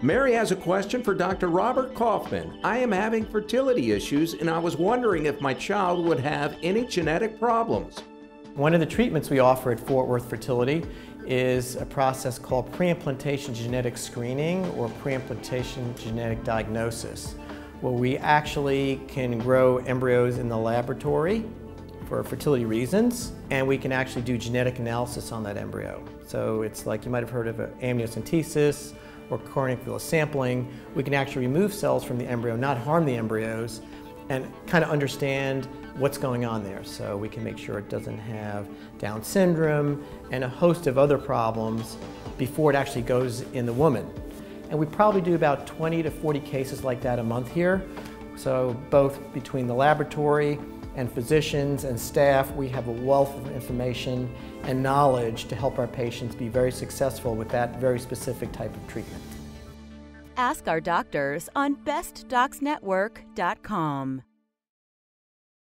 Mary has a question for Dr. Robert Kaufmann. I am having fertility issues and I was wondering if my child would have any genetic problems. One of the treatments we offer at Fort Worth Fertility is a process called preimplantation genetic screening or preimplantation genetic diagnosis, where we actually can grow embryos in the laboratory for fertility reasons, and we can actually do genetic analysis on that embryo. So it's like you might have heard of amniocentesis or chorionic villus sampling. We can actually remove cells from the embryo, not harm the embryos, and kind of understand what's going on there. So we can make sure it doesn't have Down syndrome and a host of other problems before it actually goes in the woman. And we probably do about 20 to 40 cases like that a month here. So both between the laboratory and physicians and staff, we have a wealth of information and knowledge to help our patients be very successful with that very specific type of treatment. Ask our doctors on bestdocsnetwork.com.